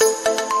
Música